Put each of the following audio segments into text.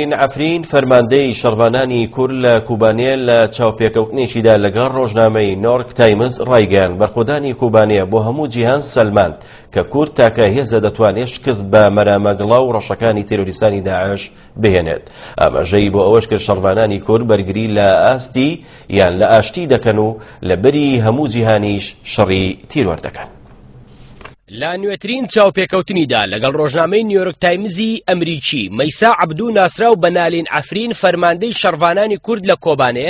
ئین عەفرین فەرماندەی شەڕڤانانی کورد لە کوبانێ لە چاوپێکەوتنێکیدا لەگەڵ ڕۆژنامەی نۆرک تایمز ڕایگەیان بەرخۆدانی کوبانێ بۆ هەموو جیهان سەلماند کە کورد تاکە هێزە دەتوانێت شکست بە مەرامە گڵاو و ڕەشەکانی تێرۆریستانی داعش بهێنێت ئاماژەی بۆ ئەوەش کرد شەڕڤانانی کورد بەرگری لە ئاستی یان لە ئاشتی دەکەن و لە بەری هەموو جیهانیش شەڕی تیرۆر دەکەن. لە نوێترین چاوپێکەوتنیدا لەگەڵ ڕۆژنامەی نیۆرک تایمزی ئەمریکی، مەیسا عەبدو ناسراو بە نالین عەفرین فەرماندەی شەڕڤانانی کورد لە کۆبانێ،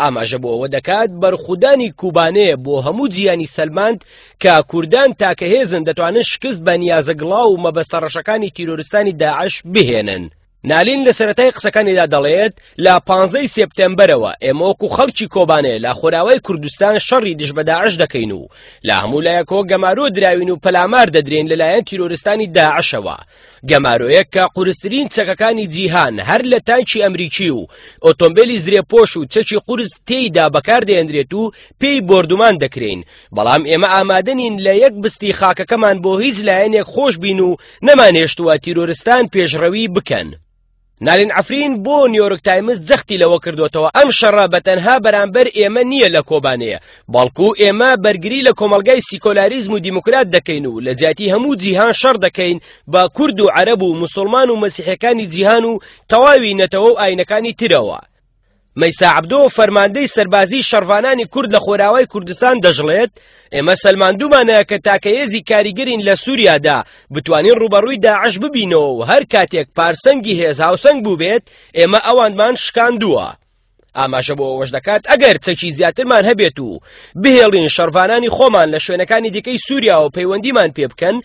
ئاماژە بۆ ئەوە دەکات بەرخودانی کوبانێ بۆ هەموو جیهانی سەلماند کە کوردان تاکە هێزن دەتوانن شکست بە نیازە گڵاو و مەبەستە ڕەشەکانی تیرۆرستانی داعش بهێنن. نالین لە سەرەتای قسەکانیدا دەڵێت لە پانزەی سێپتێمبەرەوە ئێمە وەکو خەڵکی کۆبانێ لە خۆراوای کوردستان شەڕی دژ بەداعش دەکەین و لە هەموو لایەکۆ گەمارۆ دراوین و پەلامار دەدرێن لەلایەن تیرۆرستانی داعشەوە گەمارۆیەک کە قورسترین چەکەکانی جیهان هەر لە تانکی ئەمریکی و ئۆتۆمبیلی زرێپۆش و چەکی قورس تێیدا بەکاردێنرێت و پێی بردومان دەکرین بەڵام ئێمە ئامادەنین لە یەک بستی خاکەکەمان بۆ هیچ لایەنێک خۆش بین و نەمانێشتووە تیرۆرستان پێشڕەوی بکەن. نالین عفرین بۆ نیۆرک تایمز جەختی لەوە کردوتەوە ئەم شەڕە بە تەنها بەرامبەر ئێمە نییە لە کۆبانەیە بەڵکو ئێمە بەرگری لە کۆمەلگای سیکۆلاریزم و دیموکرات دەکەین و لە جیاتی هەموو جیهان شەڕ دەکەین بە کورد و عەرەب و مسلمان و مەسیحەکانی جیهان و تەواوی نەتەوە و ئاینەکانی ترەوە مەیسا عەبدۆ، فەرماندەی سەربازیی شەڕڤانانی کورد لە خۆراوای کوردستان دەشڵێت، ئێمە سەلماندوومانە کە تاکە هێزی کاریگەرین لە سوریادا، بتوانین ڕووبەڕووی داعش ببینەوە و هەر کاتێک پارسەنگی هێز هاوسەنگ بووبێت، ئێمە ئەوانمان شکاندووە. ئاماژە بۆ ئەوەش دەکات، ئەگەر چەکی زیاترمان هەبێت و بهێڵین شەڕڤانانی خۆمان لە شوێنەکانی دیکەی سوریاوە پەیوەندیمان پێ بکەن،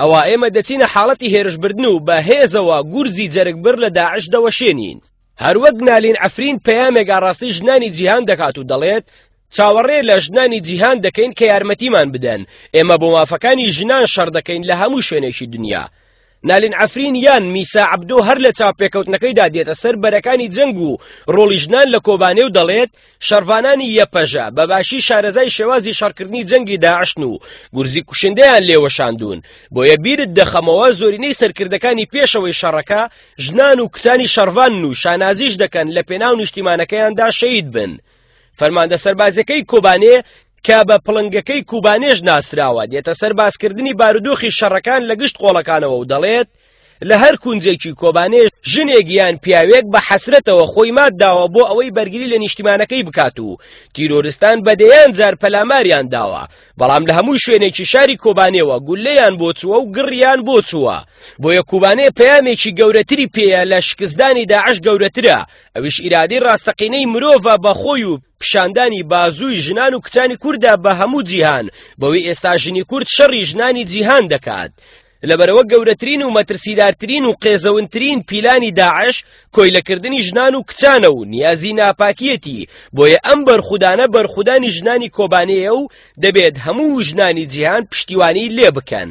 ئەوا ئێمە دەچینە حاڵەتی هێرشبردن و بە هێزەوە گورزی جەرگبڕ لە داعش دەوەشێنین. هەروەک نالین ئەفرین پەیامێک ئاڕاستی ژنانی جیهان دەکات و دەڵێت چاوەڕێ لە ژنانی جیهان دەکەین کە یارمەتیمان بدەن ئێمە بۆ مافەکانی ژنان شەڕ دەکەین لە هەموو شوێنێکی دنیا نالین ئەفرین یان میسا عبدۆ هەر لە چاپێکەوتنەکەیدا دێتە سەر بەرەکانی جەنگ و ڕۆڵی ژنان لە کۆبانێ و دەڵێت شەڕڤانانی یەپەژە بە باشی شارەزای شێوازی شەڕکردنی جەنگی داعشن و گورزی کوشندەیان لێوەشاندوون بۆیە بیرت دەخەمەوە زۆرینەی سەرکردەکانی پێشەوەی شەڕەکە ژنان و کچانی شەڕڤان و شانازیش دەکەن لە پێناو نیشتیمانەکەیاندا شەید بن فەرماندە سەربازەکەی کۆبانێ کە بە پڵنگەکەی کوبانێش ناسراوە دێتە سەر باسکردنی بارودۆخی شەڕەکان لە گشت قۆڵەکانەوە و دەڵێت لە هەر کونجێکی کۆبانێ ژنێک یان پیاوێک بە حەسرەتەوە خۆی مادداوە بۆ ئەوەی بەرگری لە نیشتیمانەکەی بکات و تیرۆرستان بە دەیان جار پەلاماریان داوە بەڵام لە هەموو شوێنێکی شاری کۆبانێەوە گولەیان بۆچووە و گڕیان بۆچووە بۆیە کوبانێ پەیامێکی گەورەتری پێەیە لە شکستدانی داعش گەورەترە ئەویش ئیرادی ڕاستەقینەی مرۆڤە بەخۆی و پیشاندانی بازووی ژنان و کچانی کووردا بە هەموو جیهان بەوەی ئێستا ژنی کورد شەڕی ژنانی جیهان دەکات لەبەرئەوە گەورەترین و مەترسیدارترین و قێزەونترین پیلانی داعش کۆیلەکردنی ژنان و کچانە و نیازی ناپاکیەتی بۆیە ئەم بەرخودانە بەرخودانی ژنانی کۆبانەیە و دەبێت هەموو ژنانی جیهان پشتیوانی لێ بکەن.